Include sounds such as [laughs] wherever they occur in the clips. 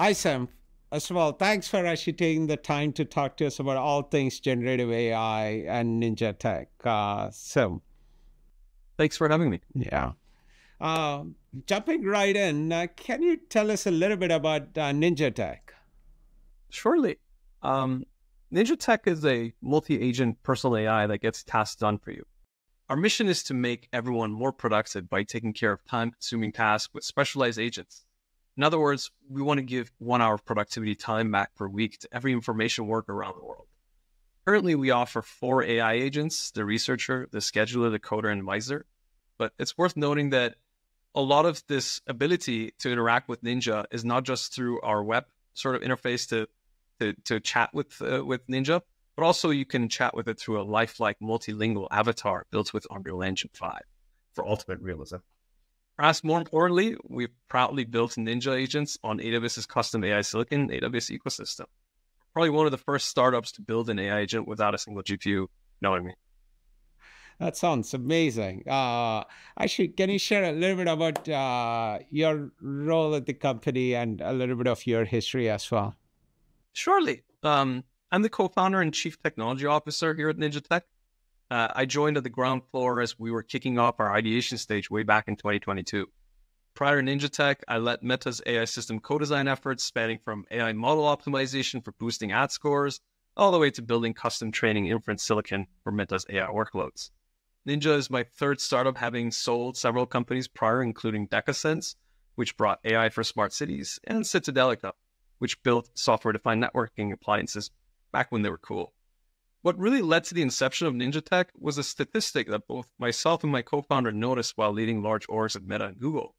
Hi, Sam. First of all, thanks for actually taking the time to talk to us about all things generative AI and Ninja Tech. Uh, so, thanks for having me. Yeah. Uh, jumping right in, uh, can you tell us a little bit about uh, Ninja Tech? Surely. Um, Ninja Tech is a multi agent personal AI that gets tasks done for you. Our mission is to make everyone more productive by taking care of time consuming tasks with specialized agents. In other words, we want to give one hour of productivity time back per week to every information worker around the world. Currently, we offer four AI agents the researcher, the scheduler, the coder, and advisor. But it's worth noting that a lot of this ability to interact with Ninja is not just through our web sort of interface to to, to chat with uh, with Ninja, but also you can chat with it through a lifelike multilingual avatar built with Unreal Engine 5 for ultimate realism. Perhaps more importantly, we've proudly built Ninja agents on AWS's custom AI silicon AWS ecosystem. Probably one of the first startups to build an AI agent without a single GPU, knowing me. That sounds amazing. Uh, actually, can you share a little bit about uh, your role at the company and a little bit of your history as well? Surely. Um, I'm the co-founder and chief technology officer here at Ninja Tech. Uh, I joined at the ground floor as we were kicking off our ideation stage way back in 2022. Prior to Ninja Tech, I led Meta's AI system co-design efforts spanning from AI model optimization for boosting ad scores all the way to building custom training inference silicon for Meta's AI workloads. Ninja is my third startup having sold several companies prior, including DecaSense, which brought AI for smart cities, and Citadelica, which built software defined networking appliances back when they were cool. What really led to the inception of Ninja Tech was a statistic that both myself and my co founder noticed while leading large orgs at Meta and Google.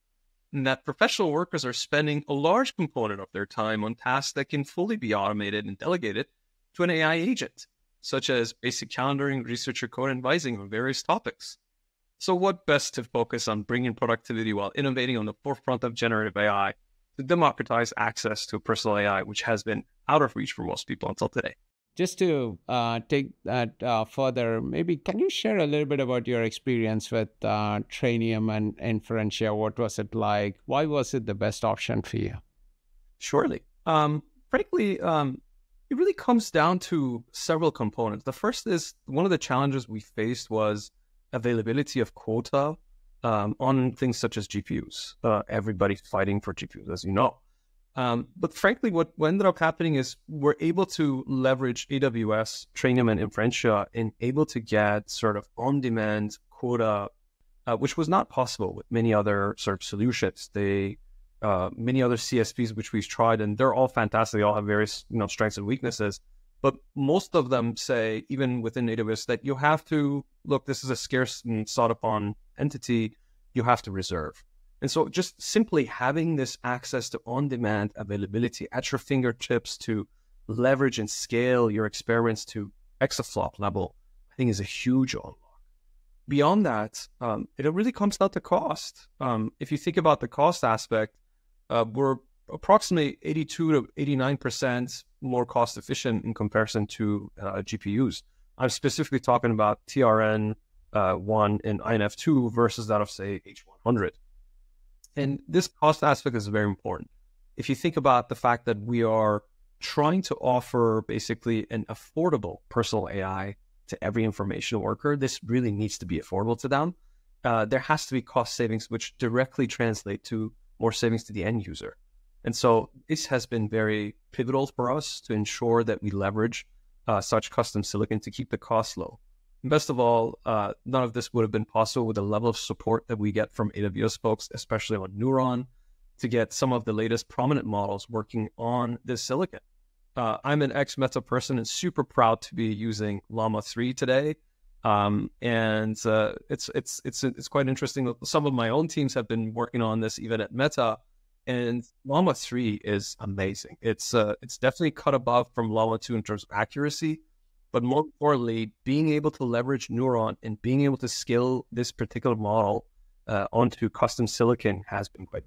And that professional workers are spending a large component of their time on tasks that can fully be automated and delegated to an AI agent, such as basic calendaring, researcher code advising on various topics. So, what best to focus on bringing productivity while innovating on the forefront of generative AI to democratize access to personal AI, which has been out of reach for most people until today. Just to uh, take that uh, further, maybe can you share a little bit about your experience with uh, Trainium and Inferentia? What was it like? Why was it the best option for you? Surely. Um, frankly, um, it really comes down to several components. The first is one of the challenges we faced was availability of quota um, on things such as GPUs. Uh, everybody's fighting for GPUs, as you know. Um, but frankly, what, what ended up happening is we're able to leverage AWS, Trainium, and Inferentia and able to get sort of on-demand quota, uh, which was not possible with many other sort of solutions. They uh, many other CSPs which we've tried, and they're all fantastic. They all have various you know strengths and weaknesses. But most of them say, even within AWS, that you have to look, this is a scarce and sought upon entity, you have to reserve. And so just simply having this access to on-demand availability at your fingertips to leverage and scale your experiments to exaflop level, I think is a huge unlock. Beyond that, um, it really comes down to cost. Um, if you think about the cost aspect, uh, we're approximately 82 to 89% more cost efficient in comparison to uh, GPUs. I'm specifically talking about TRN uh, 1 and INF 2 versus that of, say, H100. And this cost aspect is very important. If you think about the fact that we are trying to offer basically an affordable personal AI to every information worker, this really needs to be affordable to them. Uh, there has to be cost savings which directly translate to more savings to the end user. And so this has been very pivotal for us to ensure that we leverage uh, such custom silicon to keep the cost low. Best of all, uh, none of this would have been possible with the level of support that we get from AWS folks, especially on Neuron, to get some of the latest prominent models working on this silicon. Uh, I'm an ex Meta person and super proud to be using Llama 3 today. Um, and uh, it's it's it's it's quite interesting. Some of my own teams have been working on this even at Meta, and Llama 3 is amazing. It's uh, it's definitely cut above from Llama 2 in terms of accuracy, but more importantly, being able to leverage Neuron and being able to scale this particular model uh, onto custom silicon has been quite.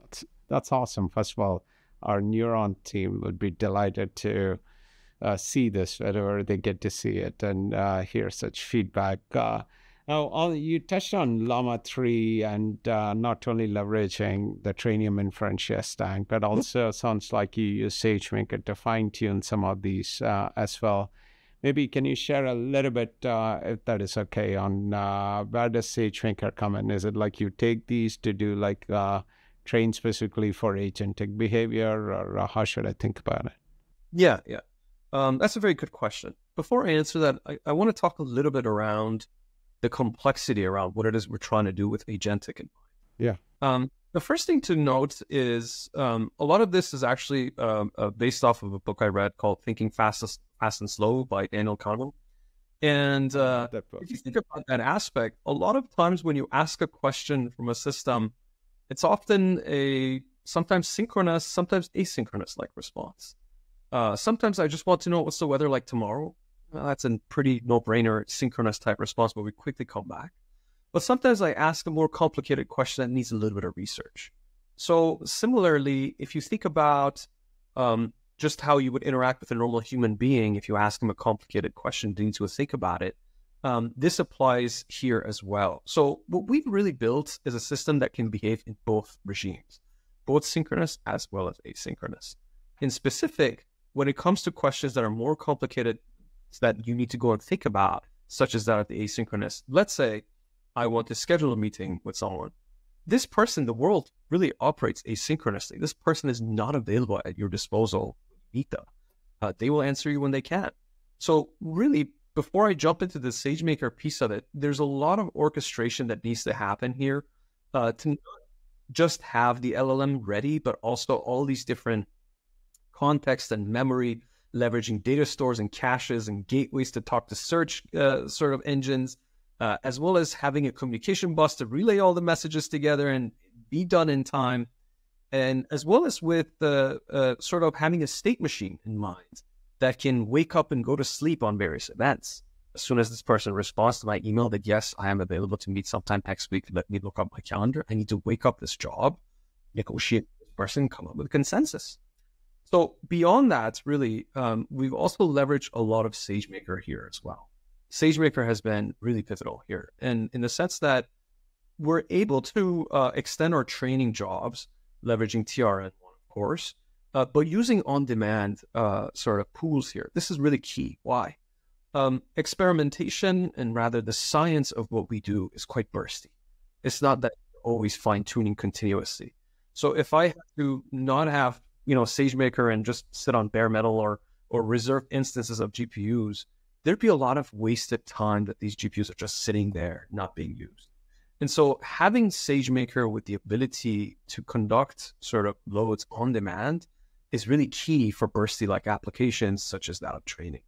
That's, that's awesome. First of all, our Neuron team would be delighted to uh, see this whenever they get to see it and uh, hear such feedback. Now, you touched on Llama 3 and uh, not only leveraging the Trainium Inferentia stack, but also sounds like you use SageMaker to fine tune some of these uh, as well. Maybe can you share a little bit, uh, if that is okay, on uh, where does SageMaker come in? Is it like you take these to do like uh, train specifically for agentic behavior, or uh, how should I think about it? Yeah, yeah. Um, that's a very good question. Before I answer that, I, I want to talk a little bit around the complexity around what it is we're trying to do with agentic in mind. Yeah. Um, the first thing to note is um, a lot of this is actually um, uh, based off of a book I read called Thinking Fast, Fast and Slow by Daniel Kahneman. And uh, if you think about that aspect, a lot of times when you ask a question from a system, it's often a sometimes synchronous, sometimes asynchronous like response. Uh, sometimes I just want to know what's the weather like tomorrow well, that's a pretty no-brainer synchronous type response but we quickly come back. But sometimes I ask a more complicated question that needs a little bit of research. So similarly, if you think about um, just how you would interact with a normal human being, if you ask them a complicated question, you need to think about it. Um, this applies here as well. So what we've really built is a system that can behave in both regimes, both synchronous as well as asynchronous. In specific, when it comes to questions that are more complicated that you need to go and think about, such as that of the asynchronous. Let's say I want to schedule a meeting with someone. This person, the world really operates asynchronously. This person is not available at your disposal meet them. Uh, they will answer you when they can. So really, before I jump into the SageMaker piece of it, there's a lot of orchestration that needs to happen here uh, to just have the LLM ready, but also all these different context and memory leveraging data stores and caches and gateways to talk to search uh, sort of engines, uh, as well as having a communication bus to relay all the messages together and be done in time, and as well as with uh, sort of having a state machine in mind that can wake up and go to sleep on various events. As soon as this person responds to my email that yes, I am available to meet sometime next week, let me look up my calendar. I need to wake up this job, negotiate with this person, come up with a consensus. So beyond that, really, um, we've also leveraged a lot of SageMaker here as well. SageMaker has been really pivotal here, and in the sense that we're able to uh, extend our training jobs, leveraging TRN1, of course, uh, but using on-demand uh, sort of pools here. This is really key. Why? Um, experimentation and rather the science of what we do is quite bursty. It's not that always fine tuning continuously. So if I have to not have you know, SageMaker and just sit on bare metal or or reserve instances of GPUs, there'd be a lot of wasted time that these GPUs are just sitting there not being used. And so having SageMaker with the ability to conduct sort of loads on demand is really key for bursty like applications such as that of training.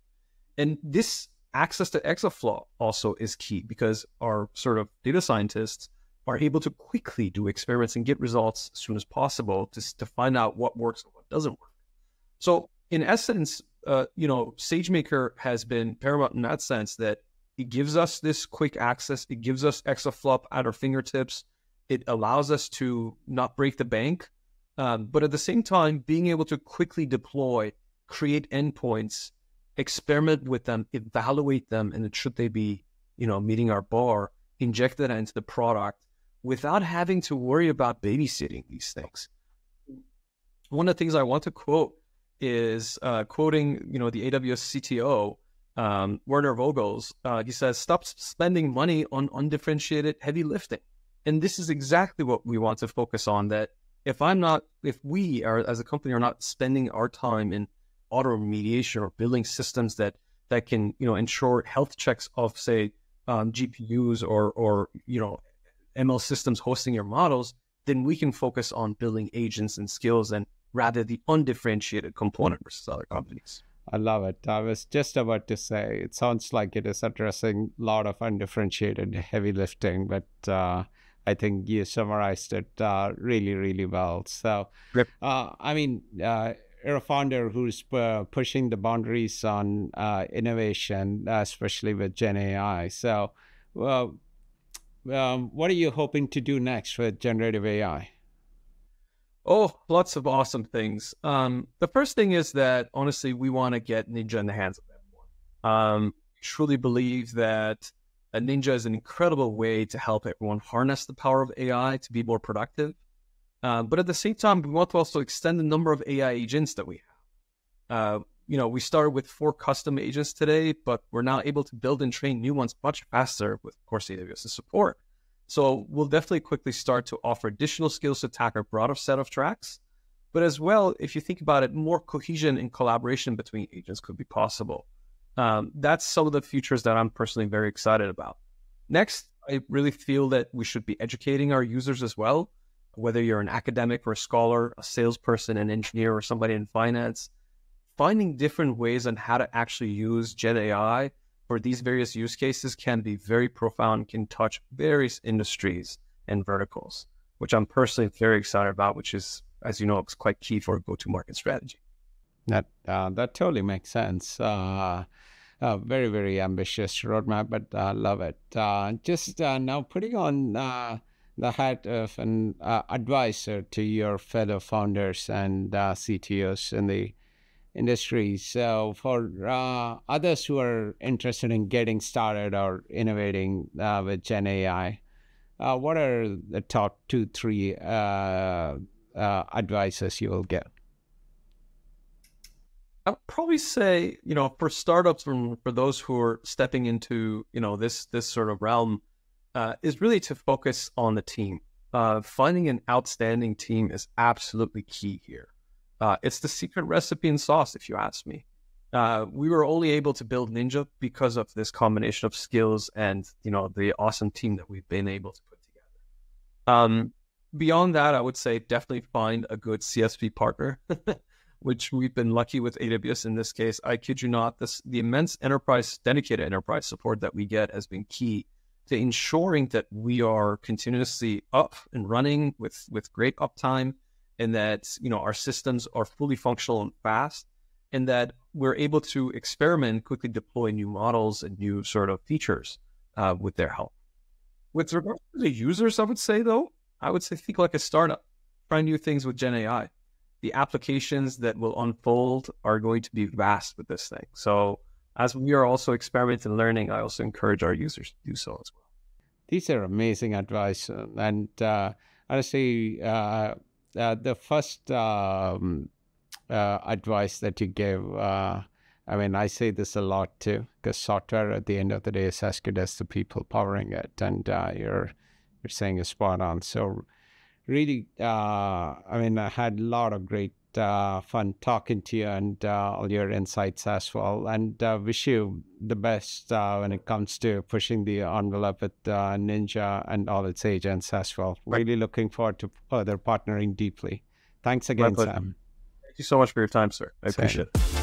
And this access to exaflop also is key because our sort of data scientists are able to quickly do experiments and get results as soon as possible to, to find out what works and what doesn't work. So in essence, uh, you know, SageMaker has been paramount in that sense that it gives us this quick access. It gives us exaflop at our fingertips. It allows us to not break the bank, um, but at the same time, being able to quickly deploy, create endpoints, experiment with them, evaluate them, and should they be, you know, meeting our bar, inject that into the product without having to worry about babysitting these things. One of the things I want to quote is uh, quoting, you know, the AWS CTO, um, Werner Vogels. Uh, he says, "Stop spending money on undifferentiated heavy lifting." And this is exactly what we want to focus on. That if I'm not, if we are as a company are not spending our time in auto remediation or building systems that that can, you know, ensure health checks of, say, um, GPUs or or you know ML systems hosting your models, then we can focus on building agents and skills and rather the undifferentiated component versus other companies. I love it. I was just about to say it sounds like it is addressing a lot of undifferentiated heavy lifting, but uh, I think you summarized it uh, really, really well. So, uh, I mean, uh, you're a founder who's uh, pushing the boundaries on uh, innovation, especially with Gen AI. So, well, um, what are you hoping to do next with generative AI? Oh, lots of awesome things. Um, the first thing is that honestly, we want to get Ninja in the hands of everyone. Um, truly believe that a Ninja is an incredible way to help everyone harness the power of AI to be more productive. Uh, but at the same time, we want to also extend the number of AI agents that we have. Uh, you know, we started with four custom agents today, but we're now able to build and train new ones much faster with, of course, AWS's support. So we'll definitely quickly start to offer additional skills to attack a broader set of tracks. But as well, if you think about it, more cohesion and collaboration between agents could be possible. Um, that's some of the features that I'm personally very excited about. Next, I really feel that we should be educating our users as well, whether you're an academic or a scholar, a salesperson, an engineer, or somebody in finance, finding different ways on how to actually use Gen AI for these various use cases can be very profound, can touch various industries and verticals, which I'm personally very excited about, which is, as you know, it's quite key for a go-to-market strategy. That uh, that totally makes sense. Uh, uh, very very ambitious roadmap, but I uh, love it. Uh, just uh, now putting on the hat of an advisor to your fellow founders and CTOs in the industry. So for uh, others who are interested in getting started or innovating uh, with Gen AI, uh, what are the top two three advices you will get? I would probably say, you know, for startups, and for those who are stepping into, you know, this this sort of realm, uh, is really to focus on the team. Uh, finding an outstanding team is absolutely key here. Uh, it's the secret recipe and sauce, if you ask me. Uh, we were only able to build Ninja because of this combination of skills and, you know, the awesome team that we've been able to put together. Um, beyond that, I would say definitely find a good CSP partner. [laughs] which we've been lucky with AWS in this case. I kid you not, this the immense enterprise dedicated enterprise support that we get has been key to ensuring that we are continuously up and running with with great uptime and that you know our systems are fully functional and fast and that we're able to experiment quickly deploy new models and new sort of features uh, with their help with regard to the users i would say though i would say think like a startup try new things with gen ai the applications that will unfold are going to be vast with this thing. So as we are also experimenting and learning, I also encourage our users to do so as well. These are amazing advice. And uh, honestly, uh, uh, the first um, uh, advice that you gave, uh, I mean, I say this a lot too, because software at the end of the day is as good as the people powering it. And uh, you're, you're saying is spot on. So really, uh, I mean, I had a lot of great uh, fun talking to you and uh, all your insights as well. And uh, wish you the best uh, when it comes to pushing the envelope with uh, Ninja and all its agents as well. Really looking forward to further partnering deeply. Thanks again, Sam. Thank you so much for your time, sir. I Same. appreciate it.